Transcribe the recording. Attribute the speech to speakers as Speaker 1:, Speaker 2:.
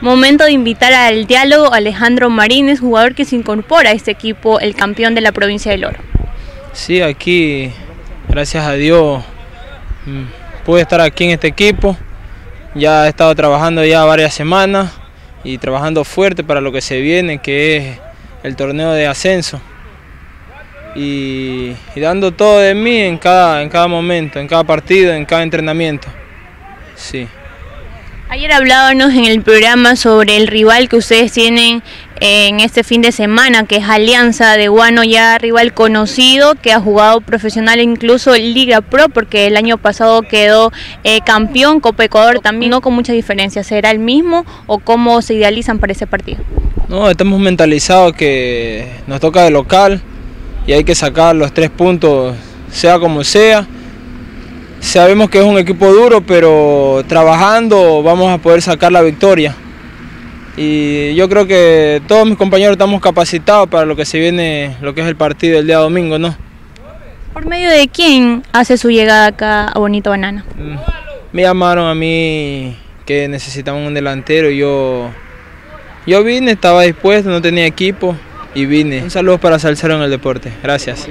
Speaker 1: Momento de invitar al diálogo a Alejandro Marínez, jugador que se incorpora a este equipo, el campeón de la provincia del Oro.
Speaker 2: Sí, aquí, gracias a Dios, mm, pude estar aquí en este equipo. Ya he estado trabajando ya varias semanas y trabajando fuerte para lo que se viene, que es el torneo de ascenso. Y, y dando todo de mí en cada, en cada momento, en cada partido, en cada entrenamiento. Sí.
Speaker 1: Ayer hablábamos en el programa sobre el rival que ustedes tienen en este fin de semana, que es Alianza de Guano, ya rival conocido, que ha jugado profesional incluso Liga Pro, porque el año pasado quedó eh, campeón, Copa Ecuador también, no con mucha diferencia. ¿Será el mismo o cómo se idealizan para ese partido?
Speaker 2: No, estamos mentalizados que nos toca de local y hay que sacar los tres puntos, sea como sea. Sabemos que es un equipo duro, pero trabajando vamos a poder sacar la victoria. Y yo creo que todos mis compañeros estamos capacitados para lo que se viene, lo que es el partido del día domingo, ¿no?
Speaker 1: ¿Por medio de quién hace su llegada acá a Bonito Banana?
Speaker 2: Mm, me llamaron a mí que necesitaban un delantero yo, yo vine, estaba dispuesto, no tenía equipo y vine. Un saludo para Salcero en el deporte. Gracias.